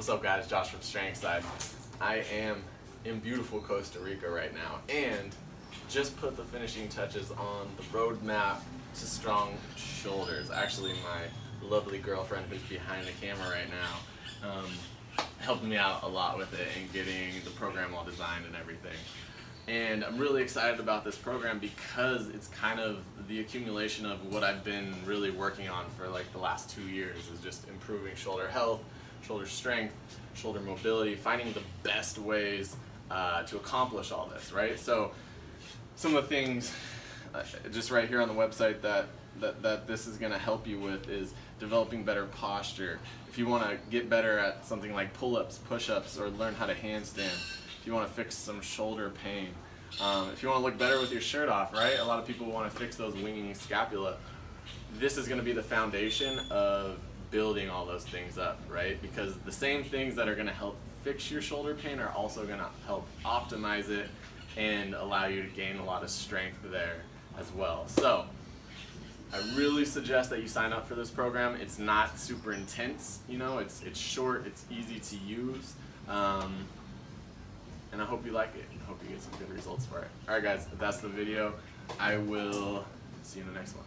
What's up guys, Josh from Strength Side. I am in beautiful Costa Rica right now and just put the finishing touches on the roadmap to strong shoulders. Actually my lovely girlfriend who's behind the camera right now um, helped me out a lot with it and getting the program all designed and everything. And I'm really excited about this program because it's kind of the accumulation of what I've been really working on for like the last two years is just improving shoulder health, shoulder strength, shoulder mobility, finding the best ways uh, to accomplish all this, right? So some of the things uh, just right here on the website that, that, that this is going to help you with is developing better posture. If you want to get better at something like pull-ups, push-ups, or learn how to handstand, if you want to fix some shoulder pain, um, if you want to look better with your shirt off, right? A lot of people want to fix those winging scapula. This is going to be the foundation of building all those things up, right? Because the same things that are going to help fix your shoulder pain are also going to help optimize it and allow you to gain a lot of strength there as well. So, I really suggest that you sign up for this program. It's not super intense, you know, it's, it's short, it's easy to use, um, and I hope you like it. I hope you get some good results for it. Alright guys, that's the video. I will see you in the next one.